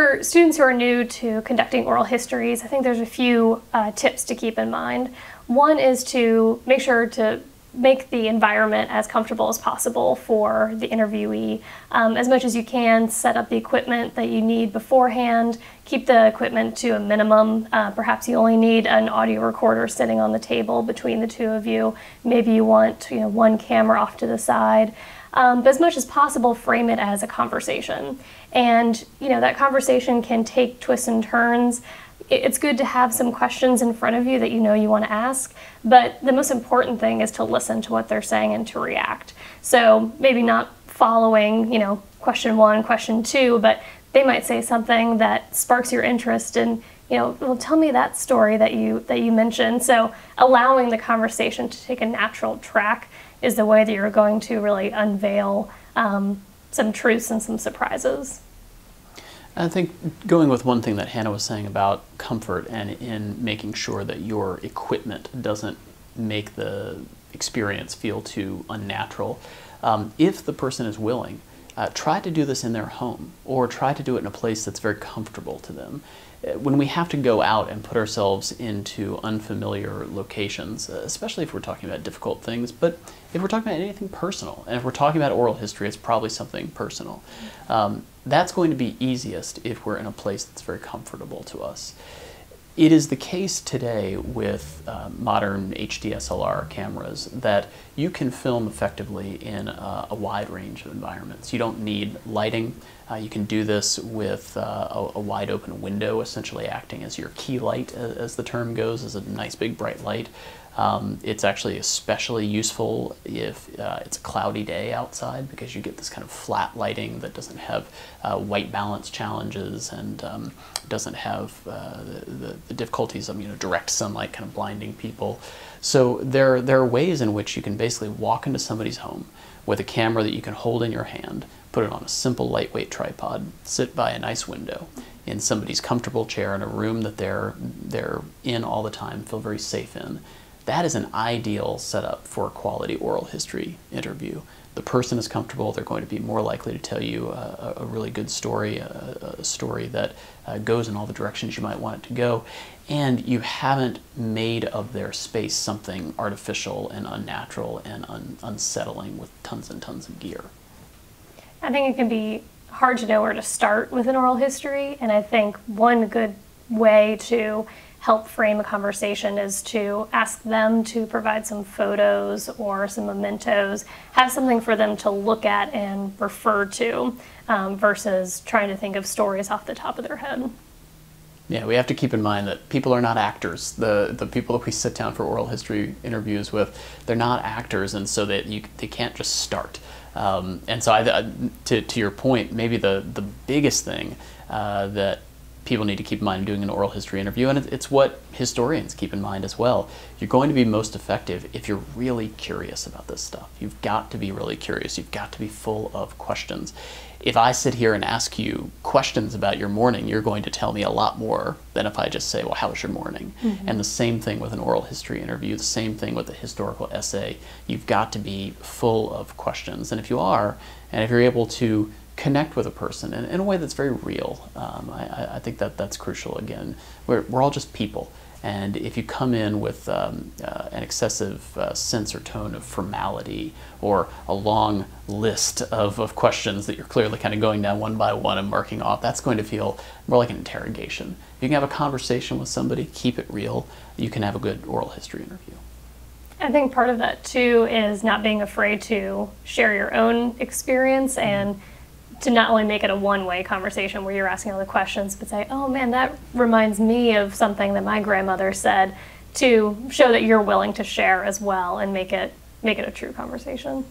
For students who are new to conducting oral histories, I think there's a few uh, tips to keep in mind. One is to make sure to make the environment as comfortable as possible for the interviewee. Um, as much as you can, set up the equipment that you need beforehand, keep the equipment to a minimum. Uh, perhaps you only need an audio recorder sitting on the table between the two of you. Maybe you want you know, one camera off to the side. Um, but as much as possible, frame it as a conversation. And you know that conversation can take twists and turns it's good to have some questions in front of you that you know you want to ask, but the most important thing is to listen to what they're saying and to react. So maybe not following, you know, question one, question two, but they might say something that sparks your interest and you know, well, tell me that story that you that you mentioned. So allowing the conversation to take a natural track is the way that you're going to really unveil um, some truths and some surprises. I think going with one thing that Hannah was saying about comfort and in making sure that your equipment doesn't make the experience feel too unnatural. Um, if the person is willing, uh, try to do this in their home or try to do it in a place that's very comfortable to them. Uh, when we have to go out and put ourselves into unfamiliar locations, uh, especially if we're talking about difficult things, but if we're talking about anything personal, and if we're talking about oral history, it's probably something personal. Um, that's going to be easiest if we're in a place that's very comfortable to us. It is the case today with uh, modern HDSLR cameras that you can film effectively in a, a wide range of environments. You don't need lighting. Uh, you can do this with uh, a, a, wide open window, essentially acting as your key light, as the term goes, as a nice big bright light. Um, it's actually especially useful if uh, it's a cloudy day outside because you get this kind of flat lighting that doesn't have uh, white balance challenges and um, doesn't have uh, the, the, difficulties of you know direct sunlight kind of blinding people. So there, there are ways in which you can basically walk into somebody's home with a camera that you can hold in your hand, put it on a simple lightweight tripod, sit by a nice window in somebody's comfortable chair in a room that they're, they're in all the time, feel very safe in that is an ideal setup for a quality oral history interview. The person is comfortable, they're going to be more likely to tell you a, a really good story, a, a story that uh, goes in all the directions you might want it to go, and you haven't made of their space something artificial and unnatural and un unsettling with tons and tons of gear. I think it can be hard to know where to start with an oral history, and I think one good way to help frame a conversation is to ask them to provide some photos or some mementos, have something for them to look at and refer to um, versus trying to think of stories off the top of their head. Yeah, we have to keep in mind that people are not actors. The the people that we sit down for oral history interviews with, they're not actors, and so that you they can't just start. Um, and so, I, to to your point, maybe the the biggest thing uh, that people need to keep in mind doing an oral history interview, and it's what historians keep in mind as well. You're going to be most effective if you're really curious about this stuff. You've got to be really curious. You've got to be full of questions. If I sit here and ask you questions about your morning, you're going to tell me a lot more than if I just say, well, how was your morning? Mm -hmm. And the same thing with an oral history interview, the same thing with a historical essay. You've got to be full of questions. And if you are, and if you're able to connect with a person in, in a way that's very real. Um, I, I, think that that's crucial. Again, we're, we're all just people. And if you come in with um, uh, an excessive uh, sense or tone of formality or a long list of, of questions that you're clearly kind of going down one by one and marking off, that's going to feel more like an interrogation. You can have a conversation with somebody, keep it real, you can have a good oral history interview. I think part of that too is not being afraid to share your own experience and to not only make it a one-way conversation where you're asking all the questions, but say, "Oh man, that reminds me of something that my grandmother said," to show that you're willing to share as well and make it make it a true conversation.